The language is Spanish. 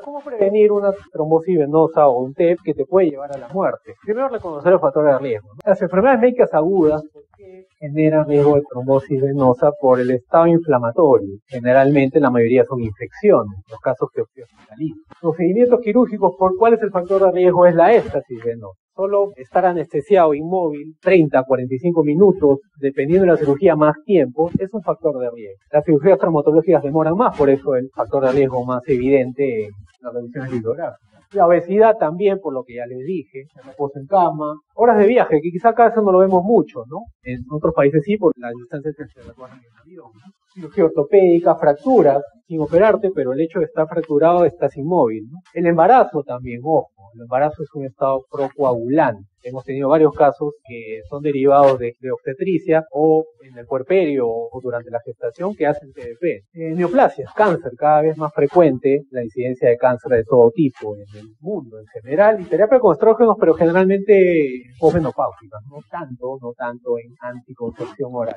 ¿Cómo prevenir una trombosis venosa o un TEP que te puede llevar a la muerte? Primero reconocer los factores de riesgo. Las enfermedades médicas agudas generan riesgo de trombosis venosa por el estado inflamatorio. Generalmente la mayoría son infecciones, los casos que hospitalizan. Los seguimientos quirúrgicos, ¿por cuál es el factor de riesgo? Es la éstasis venosa. Solo estar anestesiado, inmóvil, 30, 45 minutos, dependiendo de la cirugía más tiempo, es un factor de riesgo. Las cirugías traumatológicas demoran más, por eso el factor de riesgo más evidente en las revisiones bibliográficas. La obesidad también, por lo que ya les dije, el reposo en cama, horas de viaje, que quizá acá eso no lo vemos mucho, ¿no? En otros países sí, por las distancias que se recorren en avión. Cirugía ortopédica, fracturas, sin operarte, pero el hecho de estar fracturado estás inmóvil. ¿no? El embarazo también, ojo, el embarazo es un estado procoagulante. Hemos tenido varios casos que son derivados de, obstetricia o en el puerperio o durante la gestación que hacen TDP. Eh, neoplasias, cáncer, cada vez más frecuente, la incidencia de cáncer de todo tipo en el mundo en general, y terapia con estrógenos, pero generalmente posmenopáusicas, no tanto, no tanto en anticoncepción oral.